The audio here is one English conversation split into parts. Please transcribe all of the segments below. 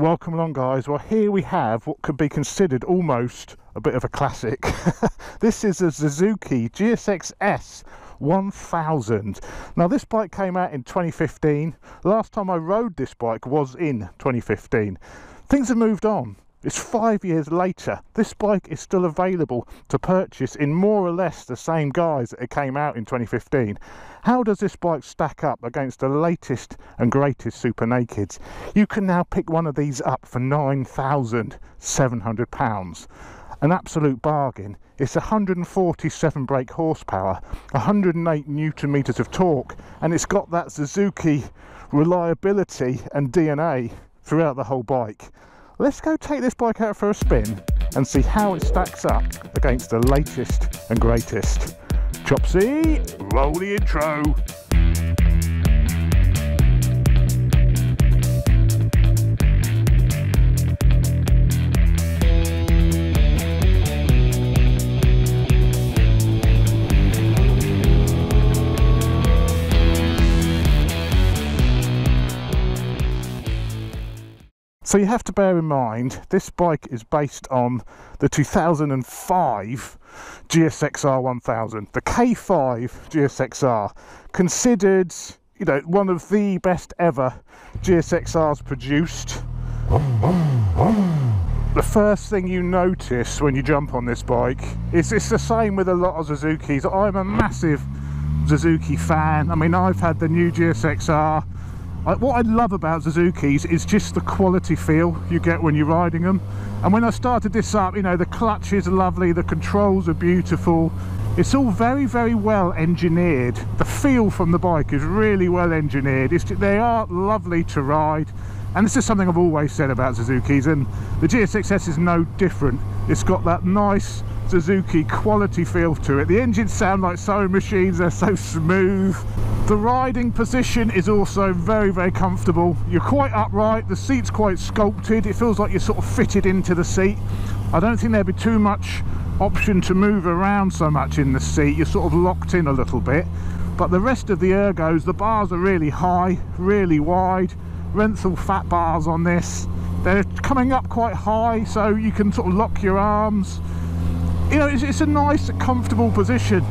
welcome along guys. Well here we have what could be considered almost a bit of a classic. this is a Suzuki GSX S 1000. Now this bike came out in 2015. Last time I rode this bike was in 2015. Things have moved on. It's five years later. This bike is still available to purchase in more or less the same guise that it came out in 2015. How does this bike stack up against the latest and greatest Super Nakeds? You can now pick one of these up for £9,700. An absolute bargain. It's 147 brake horsepower, 108 newton meters of torque, and it's got that Suzuki reliability and DNA throughout the whole bike. Let's go take this bike out for a spin and see how it stacks up against the latest and greatest. Chopsy, roll the intro. So you have to bear in mind, this bike is based on the 2005 GSXR 1000, the K5 GSXR, considered, you know, one of the best ever GSXRs produced. The first thing you notice when you jump on this bike is it's the same with a lot of Suzukis. I'm a massive Suzuki fan. I mean, I've had the new GSXR what I love about Suzuki's is just the quality feel you get when you're riding them. And when I started this up, you know, the clutch is lovely, the controls are beautiful. It's all very, very well engineered. The feel from the bike is really well engineered. They are lovely to ride. And this is something I've always said about Suzuki's and the GSX-S is no different. It's got that nice Suzuki quality feel to it. The engines sound like sewing machines, they're so smooth. The riding position is also very, very comfortable. You're quite upright, the seat's quite sculpted, it feels like you're sort of fitted into the seat. I don't think there'd be too much option to move around so much in the seat, you're sort of locked in a little bit. But the rest of the ergos, the bars are really high, really wide, Renthal fat bars on this. They're coming up quite high, so you can sort of lock your arms you know, it's, it's a nice, comfortable position.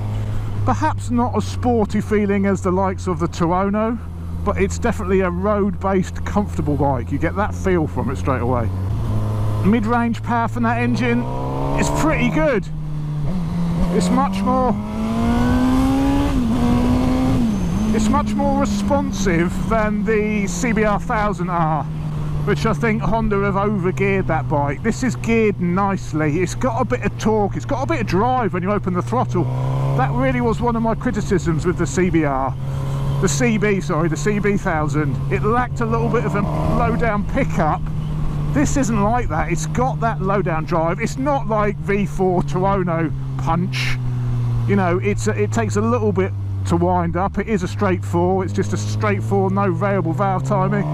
Perhaps not as sporty feeling as the likes of the Tuono, but it's definitely a road-based, comfortable bike. You get that feel from it straight away. Mid-range power from that engine is pretty good. It's much more it's much more responsive than the CBR 1000R which I think Honda have overgeared that bike. This is geared nicely. It's got a bit of torque. It's got a bit of drive when you open the throttle. That really was one of my criticisms with the CBR. The CB, sorry, the CB1000. It lacked a little bit of a low down pickup. This isn't like that. It's got that low down drive. It's not like V4 Tuono punch. You know, it's a, it takes a little bit to wind up. It is a straight four. It's just a straight four, no variable valve timing.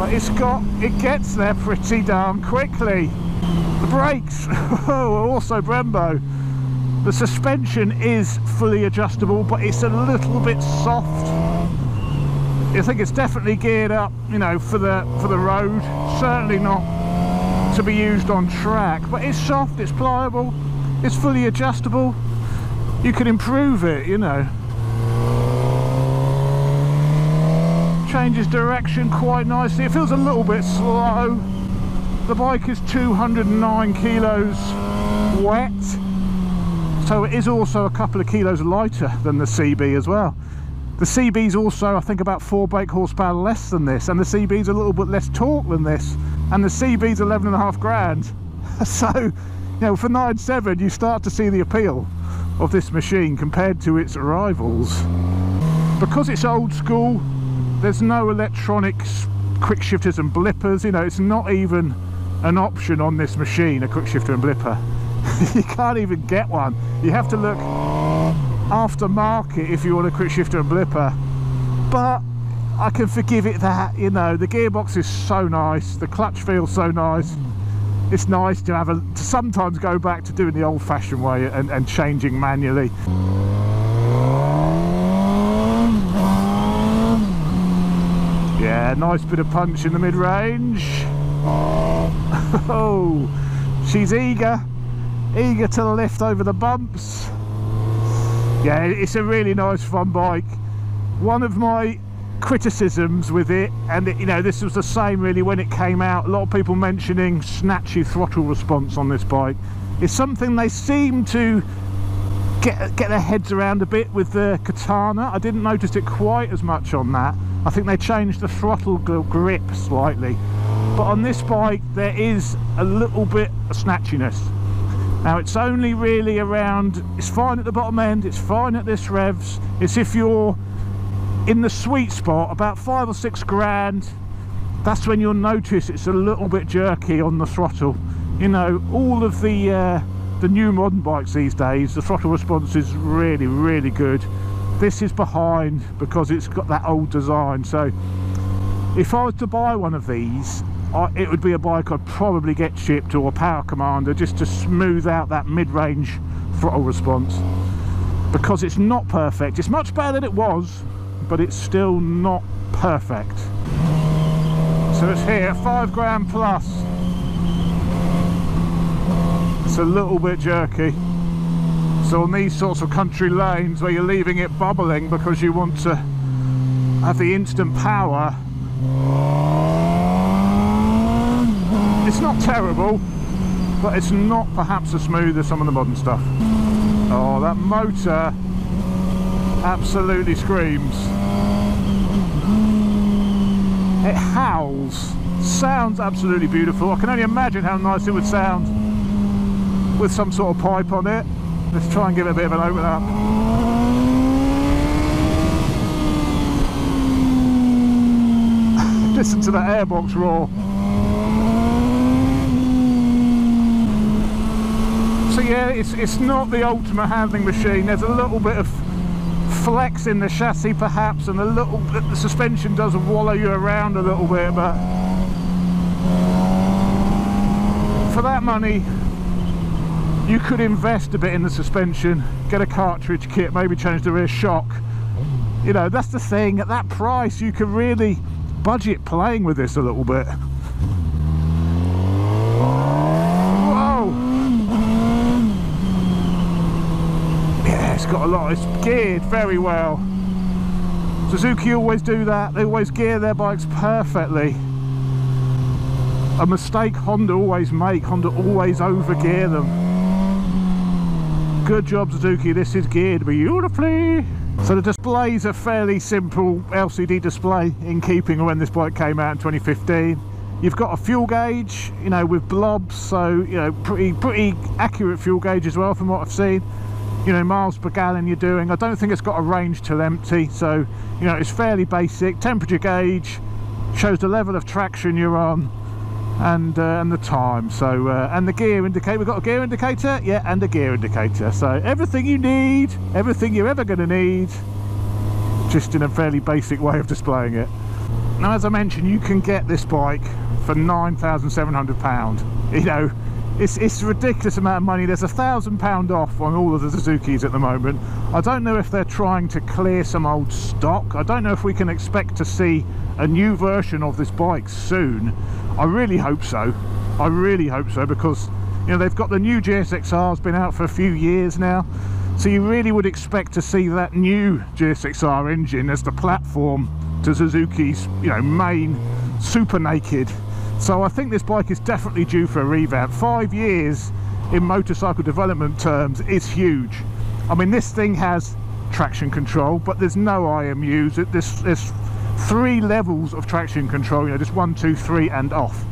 but it's got it gets there pretty damn quickly the brakes oh, are also Brembo the suspension is fully adjustable but it's a little bit soft I think it's definitely geared up you know for the for the road certainly not to be used on track but it's soft it's pliable it's fully adjustable you can improve it you know changes direction quite nicely. It feels a little bit slow. The bike is 209 kilos wet. So it is also a couple of kilos lighter than the CB as well. The CB is also, I think, about four brake horsepower less than this, and the CB is a little bit less torque than this, and the CB is 11 and a half grand. So, you know, for 9.7, you start to see the appeal of this machine compared to its rivals. Because it's old school, there's no electronics quick shifters and blippers you know it's not even an option on this machine a quick shifter and blipper. You can't even get one. You have to look aftermarket if you want a quick shifter and blipper. But I can forgive it that you know the gearbox is so nice the clutch feels so nice it's nice to have a to sometimes go back to doing the old-fashioned way and, and changing manually Yeah, nice bit of punch in the mid-range. Oh, she's eager, eager to lift over the bumps. Yeah, it's a really nice fun bike. One of my criticisms with it, and it, you know, this was the same really when it came out. A lot of people mentioning snatchy throttle response on this bike. It's something they seem to get get their heads around a bit with the Katana. I didn't notice it quite as much on that. I think they changed the throttle grip slightly. But on this bike, there is a little bit of snatchiness. Now it's only really around, it's fine at the bottom end, it's fine at this revs. It's if you're in the sweet spot, about five or six grand, that's when you'll notice it's a little bit jerky on the throttle. You know, all of the uh, the new modern bikes these days, the throttle response is really, really good. This is behind because it's got that old design. So if I was to buy one of these, I, it would be a bike I'd probably get shipped or a Power Commander just to smooth out that mid-range throttle response because it's not perfect. It's much better than it was, but it's still not perfect. So it's here, five grand plus. It's a little bit jerky. So on these sorts of country lanes where you're leaving it bubbling because you want to have the instant power it's not terrible but it's not perhaps as smooth as some of the modern stuff. Oh that motor absolutely screams it howls sounds absolutely beautiful I can only imagine how nice it would sound with some sort of pipe on it. Let's try and give it a bit of an open up. Listen to that airbox roar. So yeah, it's, it's not the ultimate handling machine. There's a little bit of flex in the chassis perhaps and a little bit, the suspension does wallow you around a little bit but for that money you could invest a bit in the suspension get a cartridge kit maybe change the rear shock. You know that's the thing. At that price you can really budget playing with this a little bit Whoa! yeah it's it's geared very well. Suzuki always do that. They always gear their bikes perfectly. A mistake Honda always make Honda always overgear them. Good job Suzuki. This is geared beautifully. So the display is a fairly simple. LCD display in keeping when this bike came out in 2015 you've got a fuel gauge you know with blobs so you know pretty pretty accurate fuel gauge as well from what I've seen you know miles per gallon you're doing. I don't think it's got a range till empty so you know it's fairly basic. Temperature gauge shows the level of traction you're on and uh, and the time. So uh, and the gear indicator we've got a gear indicator? Yeah and a gear indicator. So everything you need everything you're ever going to need just in a fairly basic way of displaying it. Now as I mentioned you can get this bike for nine thousand seven hundred pound. You know it's, it's a ridiculous amount of money. There's a thousand pound off on all of the Suzukis at the moment. I don't know if they're trying to clear some old stock. I don't know if we can expect to see a new version of this bike soon. I really hope so. I really hope so because you know they've got the new GSXR has been out for a few years now. So you really would expect to see that new GSXR engine as the platform to Suzuki's you know main super naked so I think this bike is definitely due for a revamp. Five years in motorcycle development terms is huge. I mean, this thing has traction control, but there's no IMUs. There's, there's three levels of traction control, you know, just one, two, three, and off.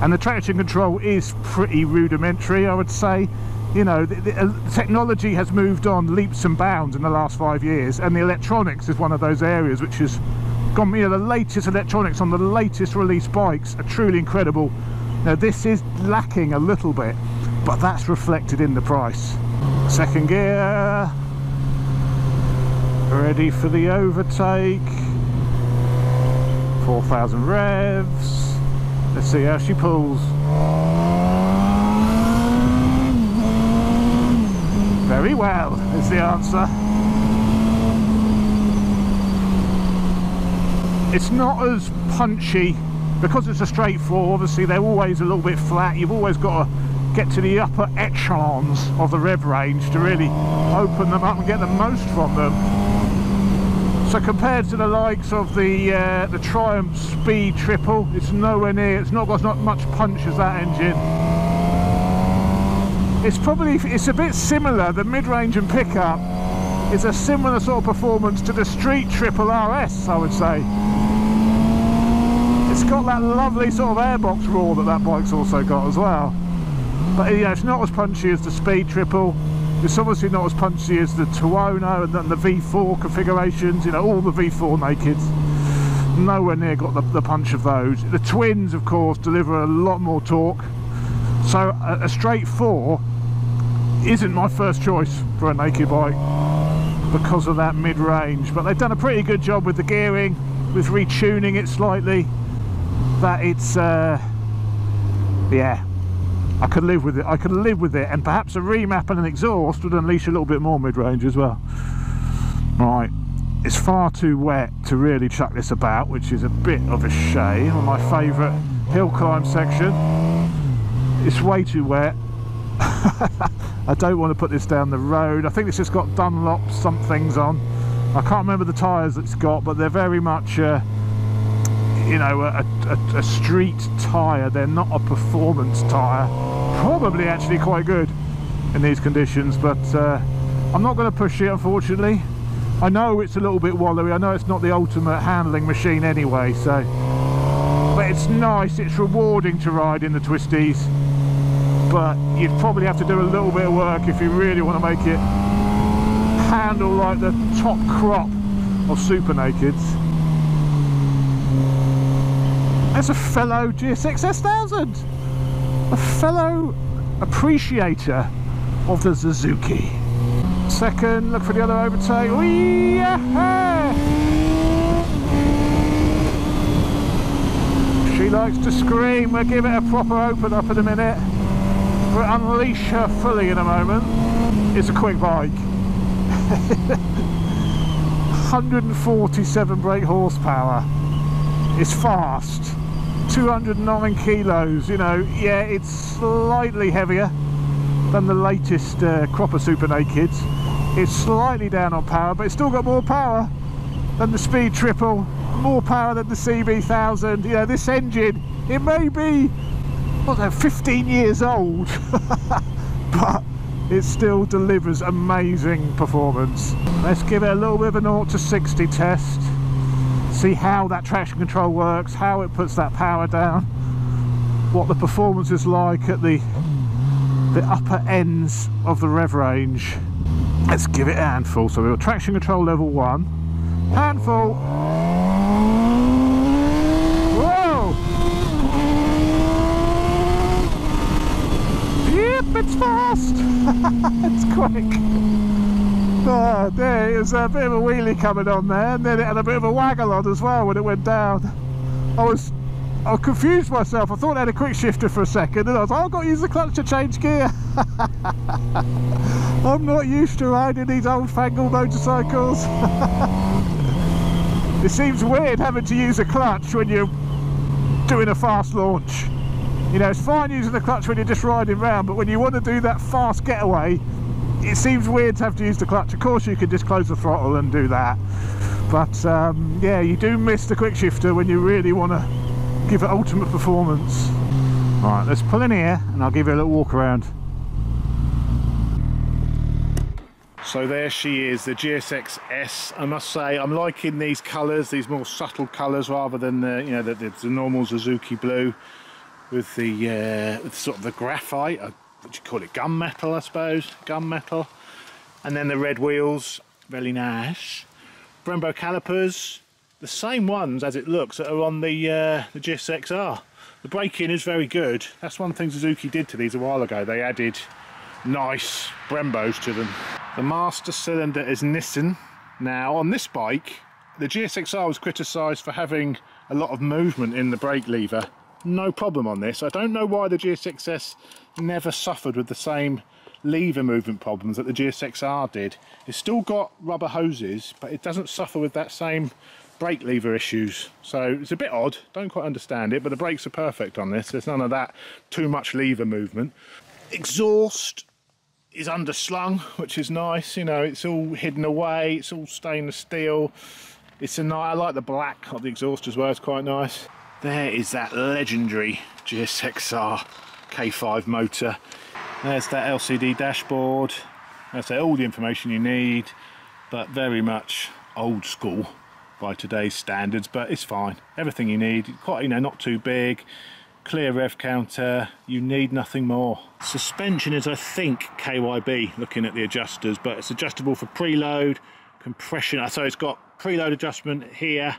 And the traction control is pretty rudimentary, I would say. You know, the, the, uh, technology has moved on leaps and bounds in the last five years, and the electronics is one of those areas which is gone the latest electronics on the latest release bikes are truly incredible. Now this is lacking a little bit but that's reflected in the price. Second gear. Ready for the overtake. 4,000 revs. Let's see how she pulls. Very well is the answer it's not as punchy because it's a straight four obviously they're always a little bit flat. You've always got to get to the upper echelons of the rev range to really open them up and get the most from them. So compared to the likes of the uh, the Triumph Speed Triple it's nowhere near it's not got not much punch as that engine. It's probably it's a bit similar the mid-range and pickup is a similar sort of performance to the Street Triple RS I would say it's got that lovely sort of airbox roar that that bike's also got as well. But know it's not as punchy as the Speed Triple. It's obviously not as punchy as the Tuono and then the V4 configurations you know all the V4 nakeds. Nowhere near got the, the punch of those. The twins of course deliver a lot more torque. So a, a straight 4 isn't my first choice for a naked bike because of that mid-range. But they've done a pretty good job with the gearing with retuning it slightly that it's uh, yeah. I could live with it I could live with it and perhaps a remap and an exhaust would unleash a little bit more mid-range as well. Right. It's far too wet to really chuck this about which is a bit of a shame. On my favourite hill climb section it's way too wet. I don't want to put this down the road. I think it's just got Dunlop somethings on. I can't remember the tyres it's got but they're very much uh, you know a, a, a street tyre they're not a performance tyre probably actually quite good in these conditions but uh, I'm not going to push it unfortunately. I know it's a little bit wallowy I know it's not the ultimate handling machine anyway so. But it's nice it's rewarding to ride in the twisties. But you'd probably have to do a little bit of work if you really want to make it handle like the top crop of super nakeds as a fellow GSX S1000, a fellow appreciator of the Suzuki. Second, look for the other overtake. Yeah! She likes to scream. We'll give it a proper open up in a minute. We'll unleash her fully in a moment. It's a quick bike. 147 brake horsepower. It's fast. 209 kilos you know yeah it's slightly heavier than the latest uh, Cropper Super Nakeds it's slightly down on power but it's still got more power than the Speed Triple more power than the CB1000 you know this engine it may be what that 15 years old but it still delivers amazing performance. Let's give it a little bit of an 0 to 60 test see how that traction control works how it puts that power down what the performance is like at the the upper ends of the rev range. Let's give it a handful. So we've got traction control level one. Handful. Whoa! Yep it's fast. It's quick Oh, there was a bit of a wheelie coming on there and then it had a bit of a waggle on as well when it went down. I was I confused myself. I thought I had a quick shifter for a second and I was like, I've got to use the clutch to change gear. I'm not used to riding these old-fangled motorcycles. it seems weird having to use a clutch when you're doing a fast launch. You know, it's fine using the clutch when you're just riding around, but when you want to do that fast getaway, it seems weird to have to use the clutch. Of course you could just close the throttle and do that. But um, yeah you do miss the quick shifter when you really want to give it ultimate performance. All right let's pull in here and I'll give you a little walk around. So there she is the GSX S I must say I'm liking these colors these more subtle colors rather than the you know the, the, the normal Suzuki blue with the uh, with sort of the graphite what you call it, gunmetal I suppose, gunmetal. And then the red wheels, really nice. Brembo calipers, the same ones as it looks that are on the, uh, the GSXR. The braking is very good. That's one thing Suzuki did to these a while ago. They added nice Brembos to them. The master cylinder is Nissin. Now on this bike, the GSXR was criticised for having a lot of movement in the brake lever no problem on this. I don't know why the GSXS never suffered with the same lever movement problems that the GSXR did. It's still got rubber hoses, but it doesn't suffer with that same brake lever issues. So it's a bit odd, don't quite understand it, but the brakes are perfect on this. There's none of that too much lever movement. Exhaust is underslung, which is nice. You know, it's all hidden away. It's all stainless steel. It's a nice, I like the black of the exhaust as well. It's quite nice. There is that legendary GSXR K5 motor. There's that LCD dashboard. That's all the information you need, but very much old school by today's standards, but it's fine. Everything you need, quite, you know, not too big, clear rev counter, you need nothing more. Suspension is, I think, KYB, looking at the adjusters, but it's adjustable for preload, compression, so it's got preload adjustment here,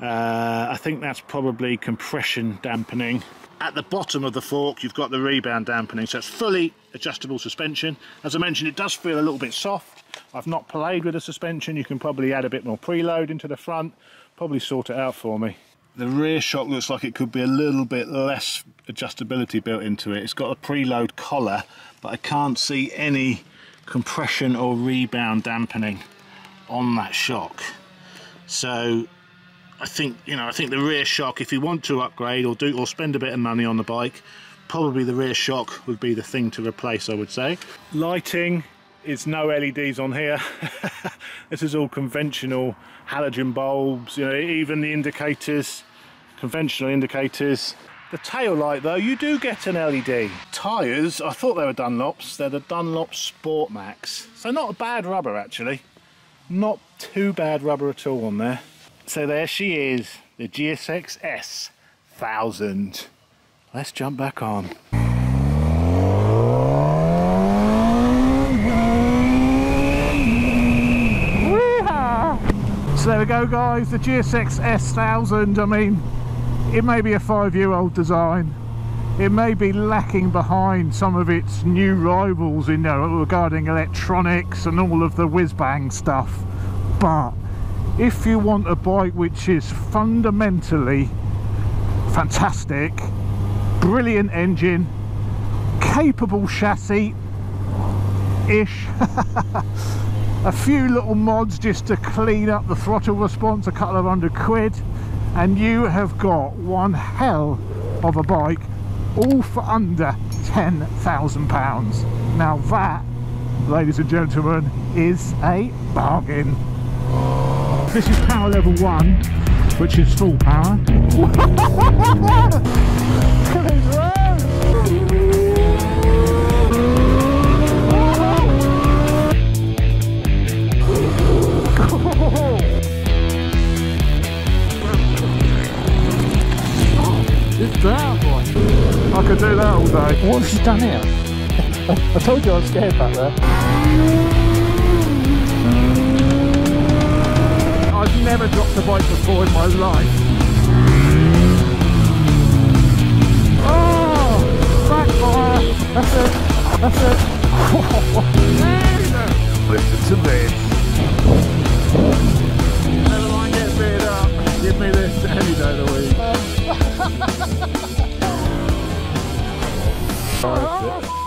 uh, I think that's probably compression dampening. At the bottom of the fork, you've got the rebound dampening, so it's fully adjustable suspension. As I mentioned, it does feel a little bit soft. I've not played with the suspension. You can probably add a bit more preload into the front, probably sort it out for me. The rear shock looks like it could be a little bit less adjustability built into it. It's got a preload collar, but I can't see any compression or rebound dampening on that shock. So I think you know I think the rear shock if you want to upgrade or do or spend a bit of money on the bike probably the rear shock would be the thing to replace I would say. Lighting is no LEDs on here. This is all conventional halogen bulbs you know even the indicators conventional indicators. The tail light though you do get an LED tires I thought they were Dunlops. They're the Dunlop Sport Max. So not a bad rubber actually not too bad rubber at all on there so there she is, the GSX S 1000. Let's jump back on. So there we go guys, the GSX S1000, I mean, it may be a five year old design. It may be lacking behind some of its new rivals in know, regarding electronics and all of the whiz-bang stuff, but if you want a bike which is fundamentally fantastic brilliant engine capable chassis ish a few little mods just to clean up the throttle response a couple of hundred quid and you have got one hell of a bike all for under 10,000 pounds. Now that ladies and gentlemen is a bargain. This is power level 1, which is full power. It's down, boy. I could do that all day. What have you done here? I told you I was scared back there. I've never dropped a bike before in my life. Oh, backfire. That's it. That's it. Listen to this. Any day of the week.